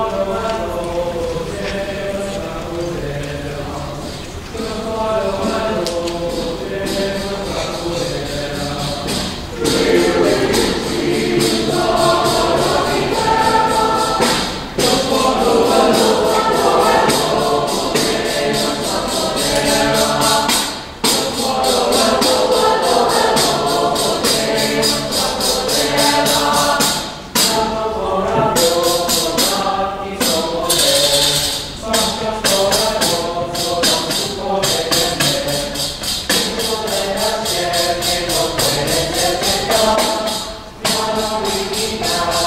follow. Hallelujah